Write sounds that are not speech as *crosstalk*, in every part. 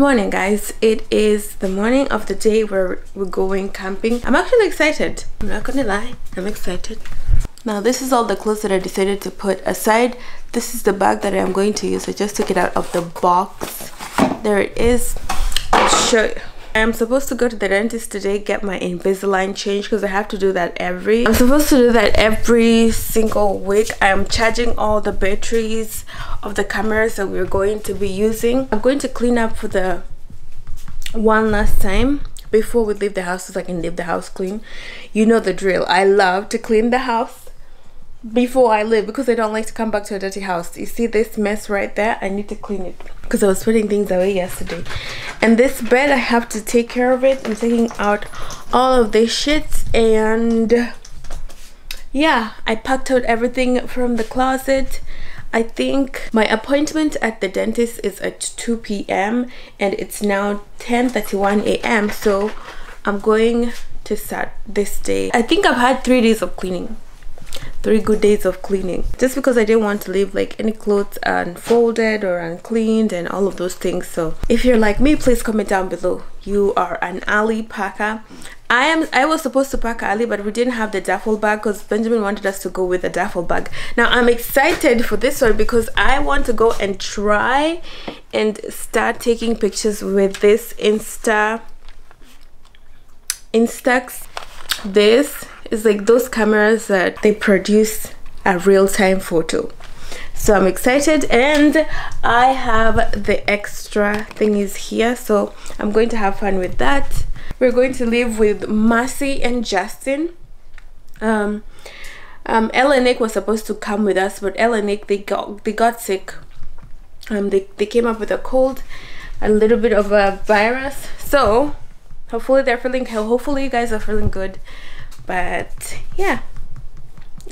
morning guys. It is the morning of the day where we're going camping. I'm actually excited. I'm not gonna lie. I'm excited. Now this is all the clothes that i decided to put aside. This is the bag that i'm going to use. I just took it out of the box. There it is i'll show you I'm supposed to go to the dentist today get my Invisalign changed because I have to do that every I'm supposed to do that every single week. I'm charging all the batteries of the cameras that we're going to be using. I'm going to clean up for the one last time before we leave the house so I can leave the house clean. You know the drill. I love to clean the house before I leave because I don't like to come back to a dirty house. You see this mess right there? I need to clean it because I was putting things away yesterday. And this bed, I have to take care of it. I'm taking out all of this shit and yeah, I packed out everything from the closet. I think my appointment at the dentist is at 2 p.m. and it's now 10:31 a.m. So I'm going to start this day. I think I've had three days of cleaning three good days of cleaning. Just because I didn't want to leave like any clothes unfolded or uncleaned and all of those things. So if you're like me please comment down below. You are an Ali packer. I am I was supposed to pack Ali but we didn't have the duffel bag because Benjamin wanted us to go with the duffel bag. Now I'm excited for this one because I want to go and try and start taking pictures with this Insta Instax. This is like those cameras that they produce a real-time photo. So i'm excited and i have the extra thingies here so i'm going to have fun with that. We're going to live with Marcy and Justin. Um um Ella and Nick was supposed to come with us but Ella and Nick they got they got sick. Um they, they came up with a cold a little bit of a virus. So hopefully they're feeling hopefully you guys are feeling good but yeah.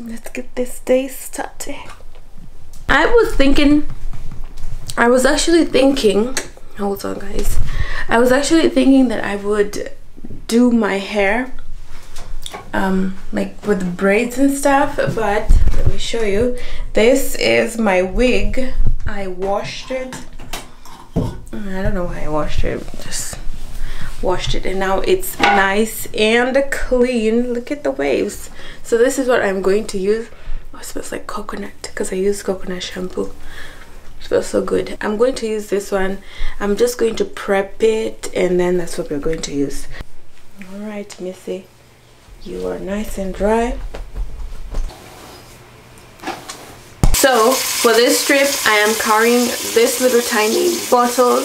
Let's get this day started. I was thinking i was actually thinking hold on guys. I was actually thinking that i would do my hair um like with braids and stuff but let me show you. This is my wig. I washed it. I don't know why i washed it just washed it and now it's nice and clean. Look at the waves. So this is what i'm going to use. Oh, it smells like coconut because i use coconut shampoo. It smells so good. I'm going to use this one. I'm just going to prep it and then that's what we're going to use. All right missy. You are nice and dry. So for this trip i am carrying this little tiny bottle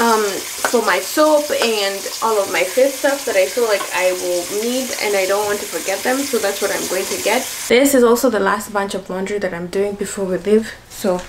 um, for my soap and all of my face stuff that I feel like I will need and I don't want to forget them so that's what I'm going to get. This is also the last bunch of laundry that I'm doing before we leave so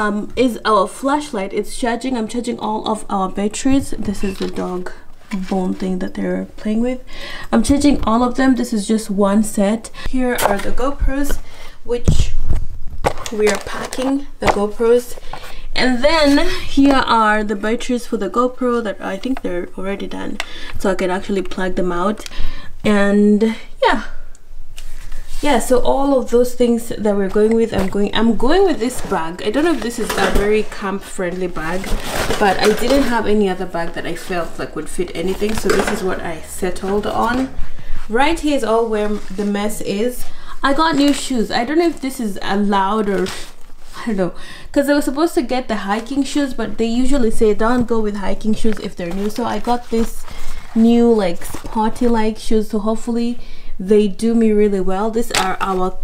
um, is our flashlight. It's charging. I'm charging all of our batteries. This is the dog bone thing that they're playing with. I'm charging all of them. This is just one set. Here are the GoPros, which we are packing the GoPros. And then here are the batteries for the GoPro that I think they're already done. So I can actually plug them out. And yeah, yeah so all of those things that we're going with i'm going i'm going with this bag. I don't know if this is a very camp friendly bag but i didn't have any other bag that i felt like would fit anything so this is what i settled on. Right here is all where the mess is. I got new shoes. I don't know if this is allowed or I don't know because I was supposed to get the hiking shoes but they usually say don't go with hiking shoes if they're new. So I got this new like sporty like shoes so hopefully they do me really well. These are our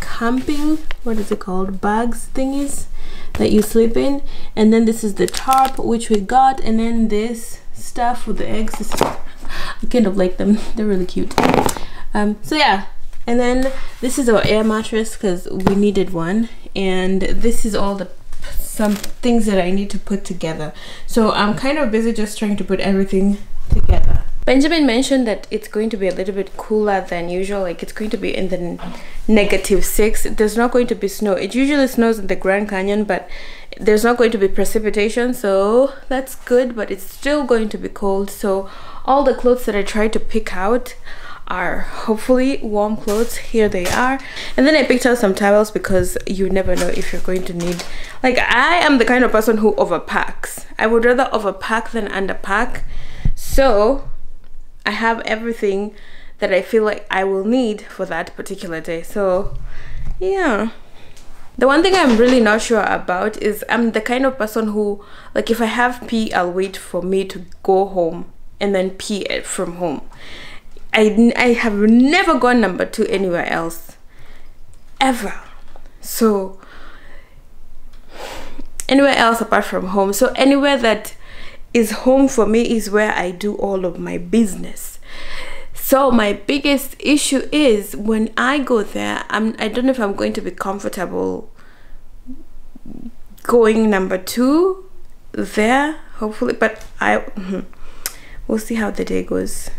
camping what is it called bags thingies that you sleep in. And then this is the tarp which we got. And then this stuff with the eggs is, I kind of like them. *laughs* They're really cute. Um so yeah. And then this is our air mattress because we needed one. And this is all the some things that I need to put together. So I'm kind of busy just trying to put everything together Benjamin mentioned that it's going to be a little bit cooler than usual, like it's going to be in the negative six. There's not going to be snow. It usually snows in the Grand Canyon, but there's not going to be precipitation, so that's good, but it's still going to be cold. So all the clothes that I tried to pick out are hopefully warm clothes here they are and then i picked out some towels because you never know if you're going to need like i am the kind of person who overpacks i would rather overpack than underpack so I have everything that I feel like I will need for that particular day. So yeah. The one thing I'm really not sure about is I'm the kind of person who like if I have pee I'll wait for me to go home and then pee from home. I, I have never gone number two anywhere else ever. So anywhere else apart from home. So anywhere that is home for me is where I do all of my business. So my biggest issue is when I go there, I'm I don't know if I'm going to be comfortable going number two there, hopefully, but I hmm, we'll see how the day goes.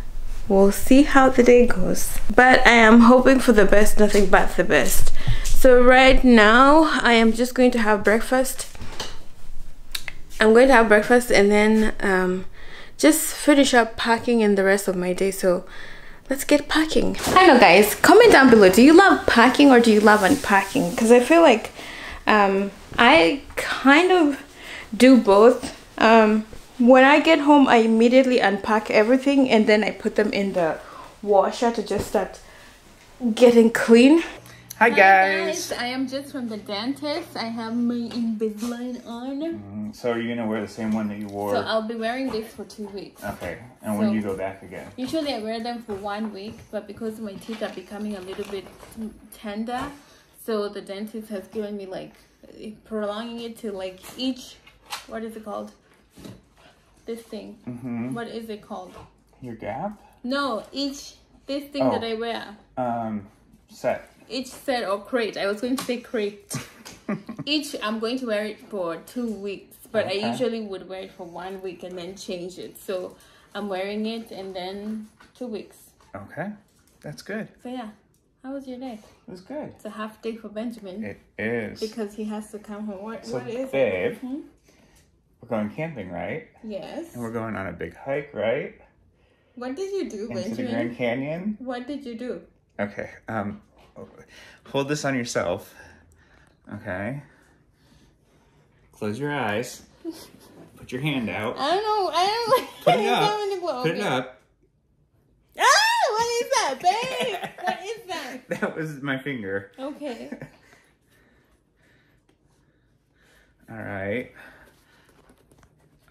We'll see how the day goes. But I am hoping for the best, nothing but the best. So right now I am just going to have breakfast I'm going to have breakfast and then um, just finish up packing in the rest of my day. So let's get packing. I know guys, comment down below. Do you love packing or do you love unpacking? Because I feel like um, I kind of do both. Um, when I get home, I immediately unpack everything and then I put them in the washer to just start getting clean. Hi guys. Guys. I am just from the dentist. I have my Invisalign on. Mm, so are you gonna wear the same one that you wore? So I'll be wearing this for two weeks. Okay. And so when you go back again? Usually I wear them for one week, but because my teeth are becoming a little bit tender, so the dentist has given me like prolonging it to like each. What is it called? This thing. Mm -hmm. What is it called? Your gap? No, each this thing oh. that I wear. Um, set each set or crate. I was going to say crate. *laughs* each I'm going to wear it for two weeks, but okay. I usually would wear it for one week and then change it. So I'm wearing it and then two weeks. Okay, that's good. So yeah. How was your day? It was good. It's a half day for Benjamin. It is. Because he has to come home. What, so what is babe, it? Hmm? We're going camping, right? Yes. And we're going on a big hike, right? What did you do, Into Benjamin? the Grand Canyon. What did you do? Okay. Um, hold this on yourself. Okay. Close your eyes. Put your hand out. I don't know. I don't like Put it *laughs* up. Put it up. Ah! What is that, babe? *laughs* what is that? That was my finger. Okay. *laughs* All right.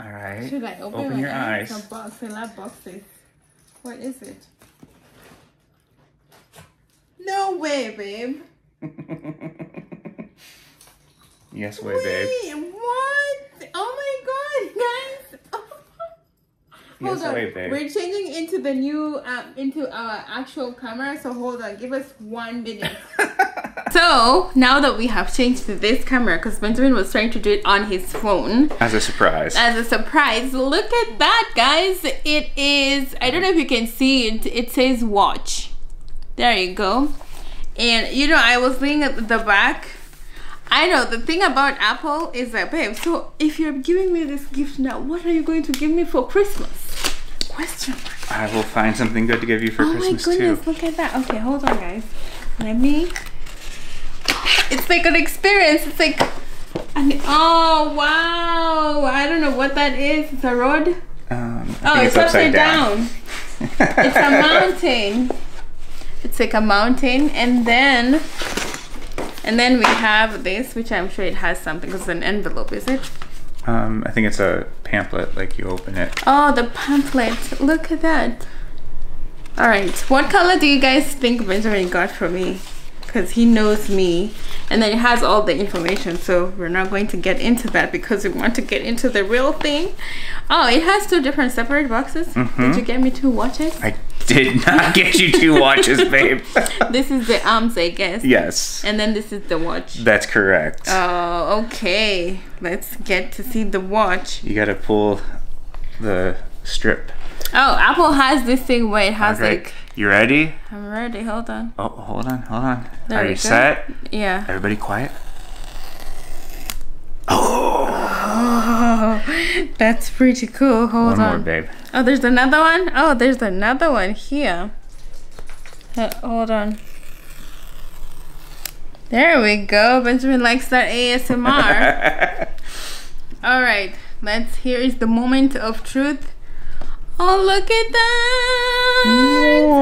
All right. Should I open, open your eyes? Box, boxes. What is it? No way, babe. *laughs* yes way, babe. What? Oh my god, guys. hold yes on. Way, babe. We're changing into the new uh, into our actual camera, so hold on. Give us one minute. *laughs* So now that we have changed to this camera, because Benjamin was trying to do it on his phone As a surprise. as a surprise, look at that, guys. It is, I don't know if you can see it, it says watch. There you go. And you know, I was looking at the back. I know the thing about Apple is that, babe, so if you're giving me this gift now, what are you going to give me for Christmas? Question mark. I will find something good to give you for Oh Christmas my goodness, too. look at that. Okay, hold on, guys. Let me. It's like an experience. It's like. An, oh, wow. I don't know what that is. It's a road. Um, Oh, think it's, upside down. it's a *laughs* mountain. It's like a mountain. And then. And then we have this, which I'm sure it has something. because It's an envelope, is it? Um, I think it's a pamphlet. Like you open it. Oh, the pamphlet. Look at that. All right. What color do you guys think Benjamin got for me? Because he knows me. And then it has all the information. So we're not going to get into that because we want to get into the real thing. Oh, it has two different separate boxes. Did mm-hmm. you get me two watches? I did not get you two watches, *laughs* babe. this is the arms, I guess. yes, And then this is the watch. that's correct. Oh, okay. Let's get to see the watch. you gotta pull the strip. Oh, Apple has this thing where it has like. You ready? I'm ready. Hold on. Oh, hold on, hold on. There Are you go. set? Yeah. Everybody quiet. Oh, Oh, *laughs* that's pretty cool. Hold one more, on. babe. Oh, there's another one. Oh, there's another one here. Uh, hold on. There we go. Benjamin likes that ASMR. *laughs* All right, let's. Here is the moment of truth. Oh, look at that!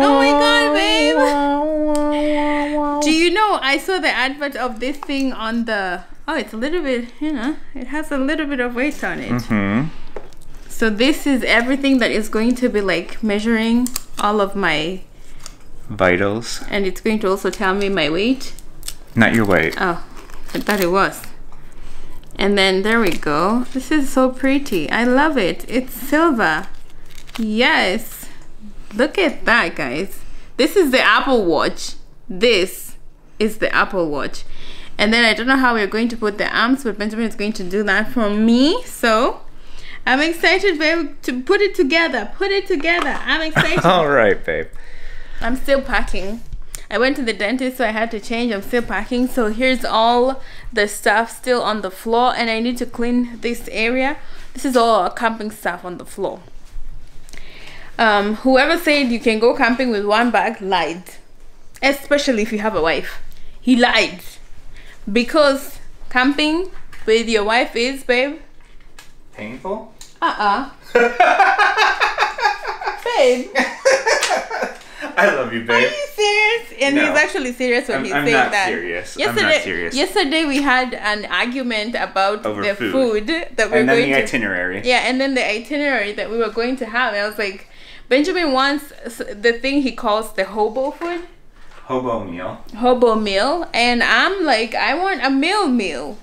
Oh my god, babe! *laughs* Do you know I saw the advert of this thing on the? Oh, it's a little bit. You know, it has a little bit of weight on it. hmm So this is everything that is going to be like measuring all of my, Vitals, and it's going to also tell me my weight. not your weight. Oh, I thought it was. And then there we go. This is so pretty. I love it. It's silver. Yes. Look at that, guys. This is the Apple Watch. This is the Apple Watch. And then I don't know how we're going to put the arms, but Benjamin is going to do that for me. So I'm excited, babe, to put it together. Put it together. I'm excited. *laughs* All right, babe. I'm still packing. I went to the dentist, so I had to change. I'm still packing. So here's all the stuff still on the floor, and I need to clean this area. This is all our camping stuff on the floor. Um, whoever said you can go camping with one bag lied, especially if you have a wife. He lied because camping with your wife is, babe. Painful. Uh uh *laughs* babe. I love you, babe. Are you serious? And No. he's actually serious when I'm- he's I'm saying not that. serious. I'm not Yesterday, serious. yesterday we had an argument about Over the food. food, that we are And then going the to. itinerary. yeah, and then the itinerary that we were going to have. I was like, Benjamin wants the thing he calls the hobo food, Hobo meal. hobo meal, and I'm like, I want a meal meal.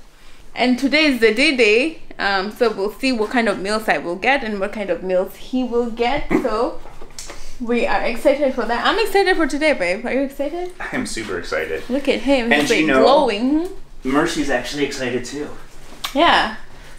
And today is the day day, um, so we'll see what kind of meals I will get and what kind of meals he will get. So we are excited for that. I'm excited for today, babe. Are you excited? *laughs* I'm super excited. Look at him. And He's like you know- glowing. Mercy's actually excited too. Yeah.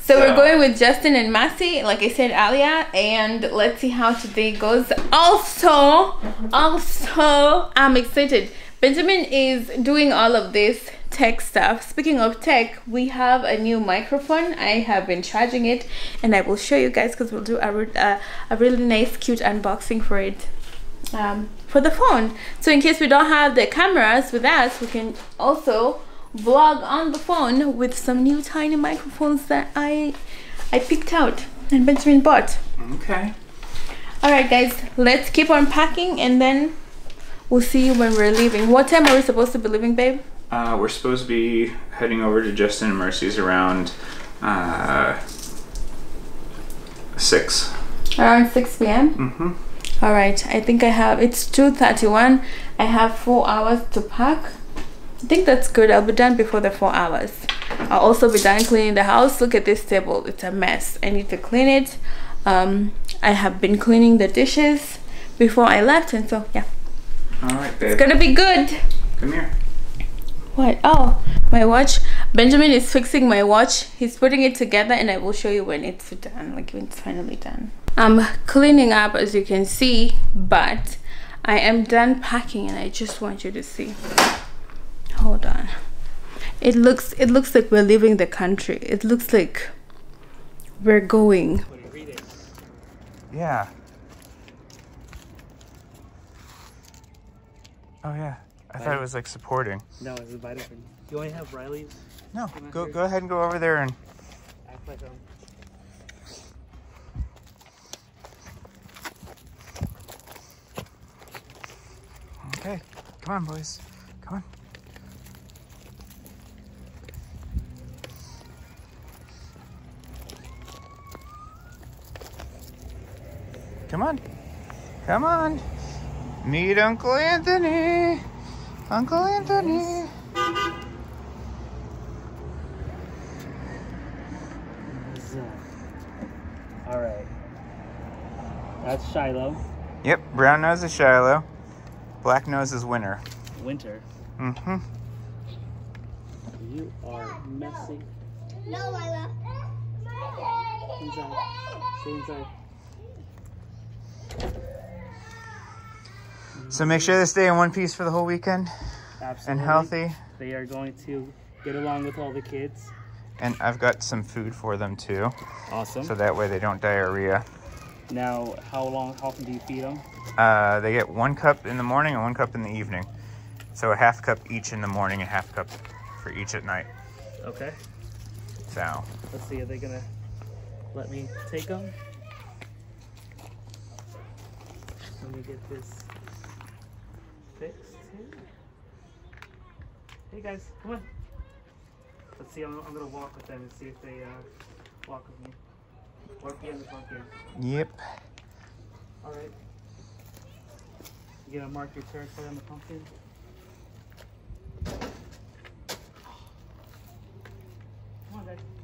So, we're going with Justin and Massey, like I said earlier, and let's see how today goes. Also, also, I'm excited. Benjamin is doing all of this tech stuff. Speaking of tech, we have a new microphone. I have been charging it, and I will show you guys because we'll do a, uh, a really nice, cute unboxing for it um, for the phone. So in case we don't have the cameras with us, we can also vlog on the phone with some new tiny microphones that I I picked out and Benjamin bought. Okay. All right, guys, let's keep on packing and then we'll see you when we're leaving. What time are we supposed to be leaving, babe? Uh, we're supposed to be heading over to Justin and Mercy's around uh, six. Around 6 p.m. Mm-hmm. All right, I think I have. It's 2:31. I have four hours to pack. I think that's good. I'll be done before the four hours. I'll also be done cleaning the house. Look at this table. It's a mess. I need to clean it. Um, I have been cleaning the dishes before I left, and so yeah, All right, babe. it's gonna be good. Come here. what oh my watch benjamin is fixing my watch he's putting it together and i will show you when it's done like when it's finally done i'm cleaning up as you can see but i am done packing and i just want you to see hold on it looks it looks like we're leaving the country it looks like we're going Yeah. Oh yeah. I thought it was like supporting. No, it's a vitamin. You only have Riley's. No, go go ahead and go over there and Act like. Okay. Come on, boys. Come on. Come on. Come on. Meet Uncle Anthony. Uncle Anthony. All right. That's Shiloh. Yep, brown nose is Shiloh. Black nose is Winter. Winter. Mm-hmm. You are messy. No, Lila. Inside. Stay inside. So make sure they stay in one piece for the whole weekend Absolutely. and healthy. They are going to get along with all the kids. And I've got some food for them too, Awesome. so that way they don't diarrhea. now, how long? How often do you feed them? Uh, they get one cup in the morning and one cup in the evening. So a half cup each in the morning and half cup for each at night. Okay. So Let's see. Are they gonna let me take them? Let me get this fixed here. Hey guys, come on. Let's see. I'm, I'm gonna walk with them and see if they uh, walk with me. In the pumpkin. yep. All right. You gonna mark your territory on the pumpkin? Come on, guys.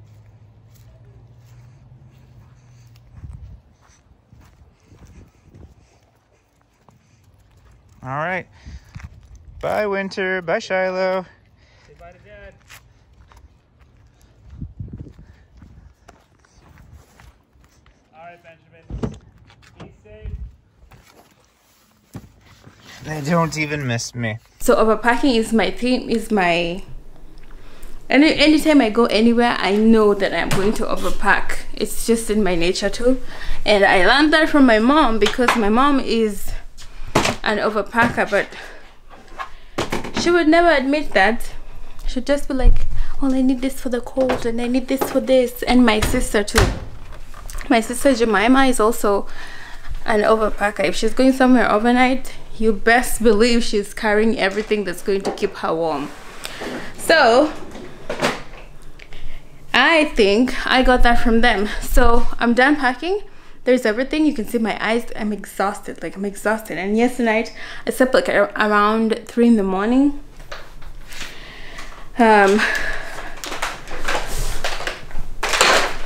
All right. Bye, Winter. Bye, Shiloh. Say bye to Dad. All right, Benjamin. Be safe. They don't even miss me. so overpacking is my theme is my any anytime i go anywhere i know that i'm going to overpack it's just in my nature too and i learned that from my mom because my mom is an overpacker but she would never admit that. She'd just be like oh i need this for the cold and i need this for this. And my sister too. My sister jemima is also an overpacker if she's going somewhere overnight you best believe she's carrying everything that's going to keep her warm. So i think i got that from them. So i'm done packing there's everything you can see my eyes i'm exhausted like i'm exhausted and yesterday i slept like around three in the morning um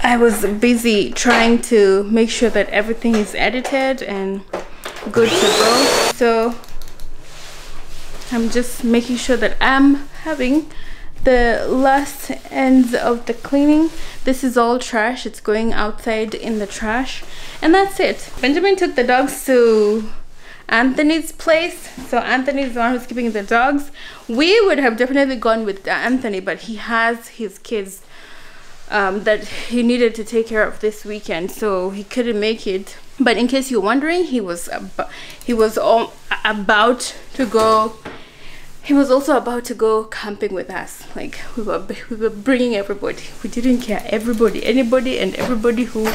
I was busy trying to make sure that everything is edited and good to go. So I'm just making sure that I'm having the last ends of the cleaning. This is all trash. It's going outside in the trash. And that's it. Benjamin took the dogs to Anthony's place. So Anthony's the one who's keeping the dogs. We would have definitely gone with Anthony, but he has his kids um, that he needed to take care of this weekend, so he couldn't make it. But in case you're wondering, he was he was all about to go. He was also about to go camping with us. Like we were we were bringing everybody. We didn't care everybody, anybody, and everybody who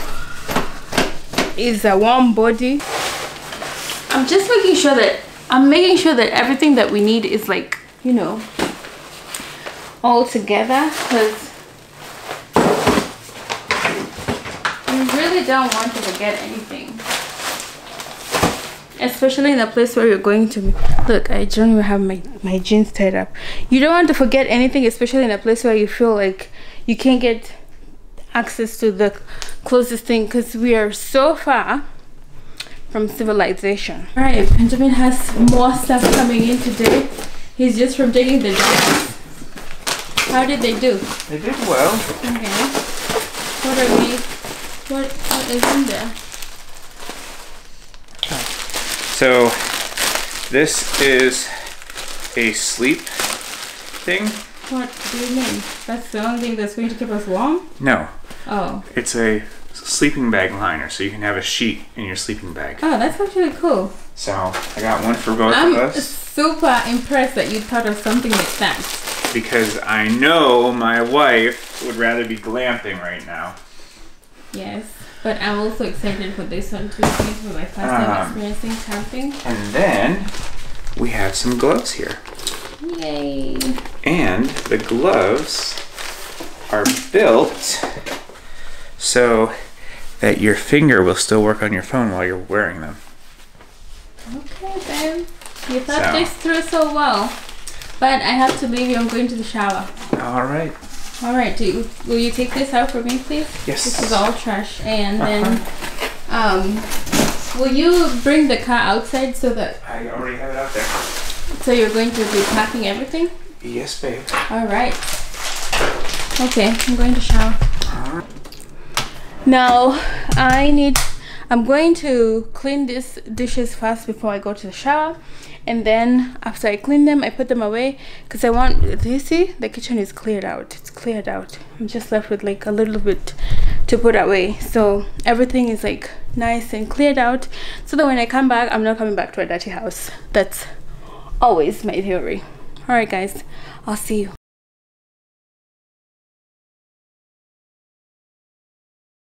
is a warm body. I'm just making sure that I'm making sure that everything that we need is like you know all together because you really don't want to forget anything especially in a place where you're going to look i don't even have my my jeans tied up you don't want to forget anything especially in a place where you feel like you can't get access to the closest thing because we are so far from civilization all right benjamin has more stuff coming in today he's just from taking the dogs How did they do? They did well. Okay. What are we? What what is in there? So this is a sleep thing. What do you mean? That's the only thing that's going to keep us warm? No, Oh. it's a sleeping bag liner, so you can have a sheet in your sleeping bag. Oh, that's actually cool. So I got one for both I'm of us super impressed that you thought of something like that. because I know my wife would rather be glamping right now. Yes. But I'm also excited for this one too. It's my first time Um, experiencing camping. And then we have some gloves here. Yay. And the gloves are built so that your finger will still work on your phone while you're wearing them. Okay then. You thought So. this through so well. But I have to leave you. I'm going to the shower. All right. All right. Do you, will you take this out for me, please? Yes. This is all trash. And then, um, will you bring the car outside so that I already have it out there. so you're going to be packing everything? Yes, babe. All right. Okay, I'm going to shower. Now, I need. I'm going to clean these dishes first before I go to the shower, and then after I clean them, I put them away because I want. You see? The kitchen is cleared out. It's cleared out. I'm just left with like a little bit to put away. So everything is like nice and cleared out, so that when I come back, I'm not coming back to a dirty house. That's always my theory. All right, guys. I'll see you.